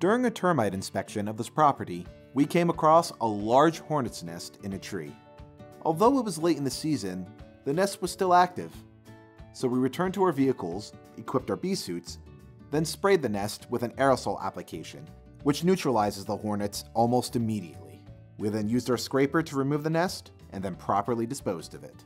During a termite inspection of this property, we came across a large hornet's nest in a tree. Although it was late in the season, the nest was still active. So we returned to our vehicles, equipped our bee suits, then sprayed the nest with an aerosol application, which neutralizes the hornets almost immediately. We then used our scraper to remove the nest and then properly disposed of it.